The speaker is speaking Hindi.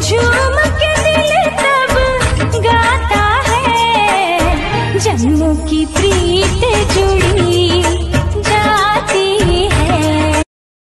झूम के दिल तब गाता है। जम्मू की प्रीत जुड़ी